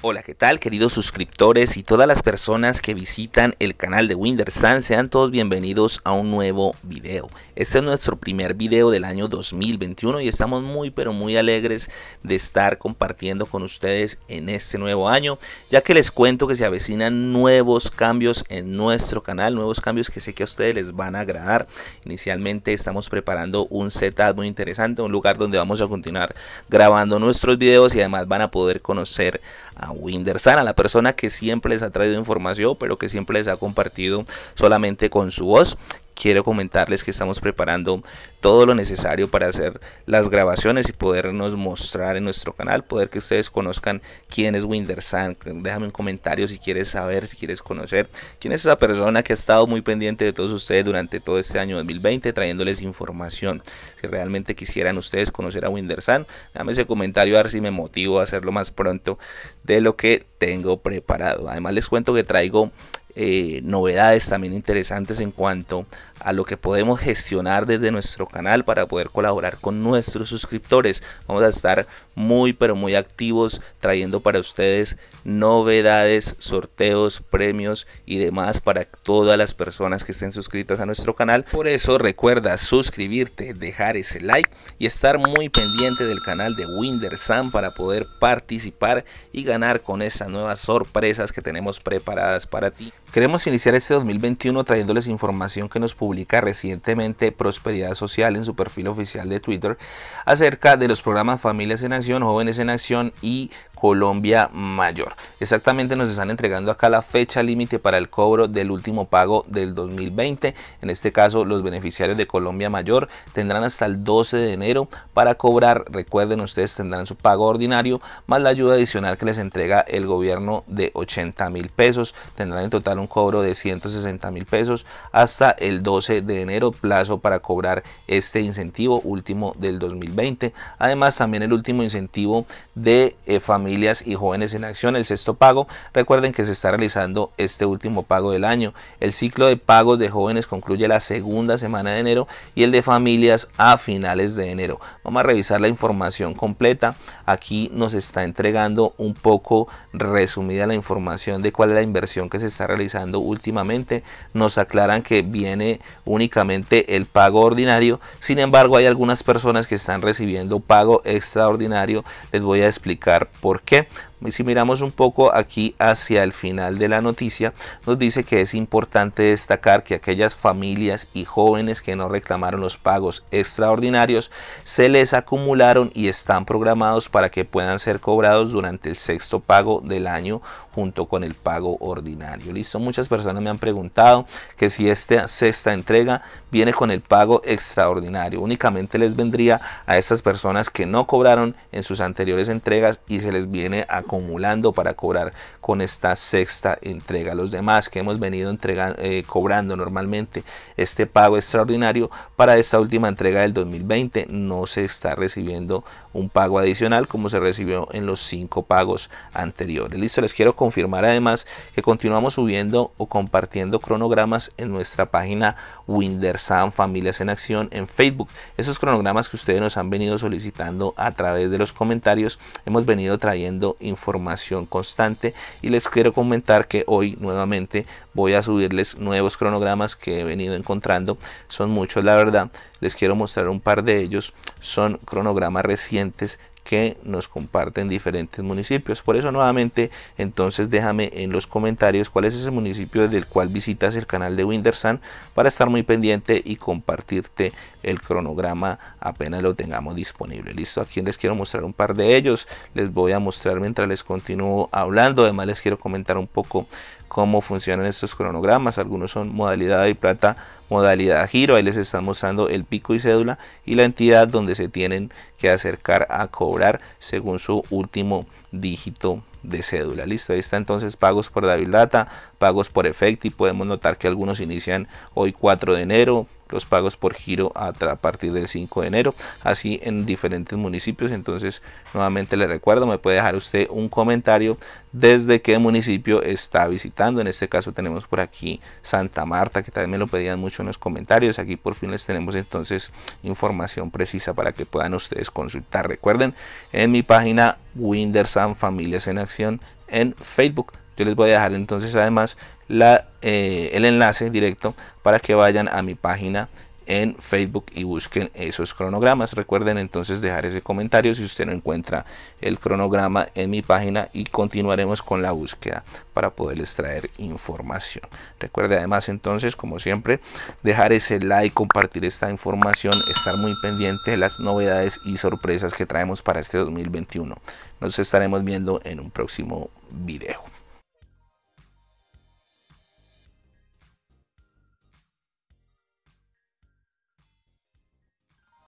Hola, ¿qué tal queridos suscriptores y todas las personas que visitan el canal de Windersan? Sean todos bienvenidos a un nuevo video. Este es nuestro primer video del año 2021 y estamos muy pero muy alegres de estar compartiendo con ustedes en este nuevo año, ya que les cuento que se avecinan nuevos cambios en nuestro canal, nuevos cambios que sé que a ustedes les van a agradar. Inicialmente estamos preparando un setup muy interesante, un lugar donde vamos a continuar grabando nuestros videos y además van a poder conocer a Windersan, a la persona que siempre les ha traído información, pero que siempre les ha compartido solamente con su voz quiero comentarles que estamos preparando todo lo necesario para hacer las grabaciones y podernos mostrar en nuestro canal, poder que ustedes conozcan quién es Windersan. Déjame un comentario si quieres saber, si quieres conocer quién es esa persona que ha estado muy pendiente de todos ustedes durante todo este año 2020, trayéndoles información. Si realmente quisieran ustedes conocer a Windersan, déjame ese comentario a ver si me motivo a hacerlo más pronto de lo que tengo preparado. Además les cuento que traigo eh, novedades también interesantes en cuanto a lo que podemos gestionar desde nuestro canal para poder colaborar con nuestros suscriptores. Vamos a estar muy pero muy activos trayendo para ustedes novedades, sorteos, premios y demás para todas las personas que estén suscritas a nuestro canal. Por eso recuerda suscribirte, dejar ese like y estar muy pendiente del canal de Windersan para poder participar y ganar con esas nuevas sorpresas que tenemos preparadas para ti. Queremos iniciar este 2021 trayéndoles información que nos publica recientemente Prosperidad Social en su perfil oficial de Twitter acerca de los programas Familias en Acción, Jóvenes en Acción y Colombia Mayor. Exactamente nos están entregando acá la fecha límite para el cobro del último pago del 2020. En este caso los beneficiarios de Colombia Mayor tendrán hasta el 12 de enero para cobrar. Recuerden ustedes tendrán su pago ordinario más la ayuda adicional que les entrega el gobierno de 80 mil pesos. Tendrán en total un cobro de 160 mil pesos hasta el 12 de enero plazo para cobrar este incentivo último del 2020. Además también el último incentivo de eh, familias y jóvenes en acción, el sexto pago. Recuerden que se está realizando este último pago del año. El ciclo de pagos de jóvenes concluye la segunda semana de enero y el de familias a finales de enero. Vamos a revisar la información completa. Aquí nos está entregando un poco resumida la información de cuál es la inversión que se está realizando últimamente. Nos aclaran que viene únicamente el pago ordinario. Sin embargo, hay algunas personas que están recibiendo pago extraordinario. Les voy a explicar por qué. Y si miramos un poco aquí hacia el final de la noticia, nos dice que es importante destacar que aquellas familias y jóvenes que no reclamaron los pagos extraordinarios se les acumularon y están programados para que puedan ser cobrados durante el sexto pago del año junto con el pago ordinario. Listo, muchas personas me han preguntado que si esta sexta entrega viene con el pago extraordinario. Únicamente les vendría a estas personas que no cobraron en sus anteriores entregas y se les viene a acumulando para cobrar con esta sexta entrega. Los demás que hemos venido entregando, eh, cobrando normalmente este pago extraordinario para esta última entrega del 2020 no se está recibiendo un pago adicional como se recibió en los cinco pagos anteriores. Listo, les quiero confirmar además que continuamos subiendo o compartiendo cronogramas en nuestra página Windersan Familias en Acción en Facebook. Esos cronogramas que ustedes nos han venido solicitando a través de los comentarios, hemos venido trayendo información constante y les quiero comentar que hoy nuevamente voy a subirles nuevos cronogramas que he venido encontrando. Son muchos la verdad. Les quiero mostrar un par de ellos. Son cronogramas recientes que nos comparten diferentes municipios. Por eso nuevamente, entonces déjame en los comentarios cuál es ese municipio desde el cual visitas el canal de Windersan para estar muy pendiente y compartirte el cronograma apenas lo tengamos disponible. Listo, aquí les quiero mostrar un par de ellos. Les voy a mostrar mientras les continúo hablando. Además les quiero comentar un poco cómo funcionan estos cronogramas. Algunos son modalidad de plata, modalidad giro. Ahí les están mostrando el pico y cédula y la entidad donde se tienen que acercar a cobrar según su último dígito de cédula. Listo, ahí está entonces pagos por David Data, pagos por efecto y podemos notar que algunos inician hoy 4 de enero, los pagos por giro a, partir del 5 de enero, así en diferentes municipios. Entonces, nuevamente le recuerdo, me puede dejar usted un comentario desde qué municipio está visitando. En este caso tenemos por aquí Santa Marta, que también me lo pedían mucho en los comentarios. Aquí por fin les tenemos entonces información precisa para que puedan ustedes consultar. Recuerden, en mi página Windersan Familias en Acción en Facebook. Yo les voy a dejar entonces además la, eh, el enlace directo para que vayan a mi página en Facebook y busquen esos cronogramas. Recuerden entonces dejar ese comentario si usted no encuentra el cronograma en mi página y continuaremos con la búsqueda para poderles traer información. Recuerde además entonces como siempre dejar ese like, compartir esta información, estar muy pendiente de las novedades y sorpresas que traemos para este 2021. Nos estaremos viendo en un próximo video.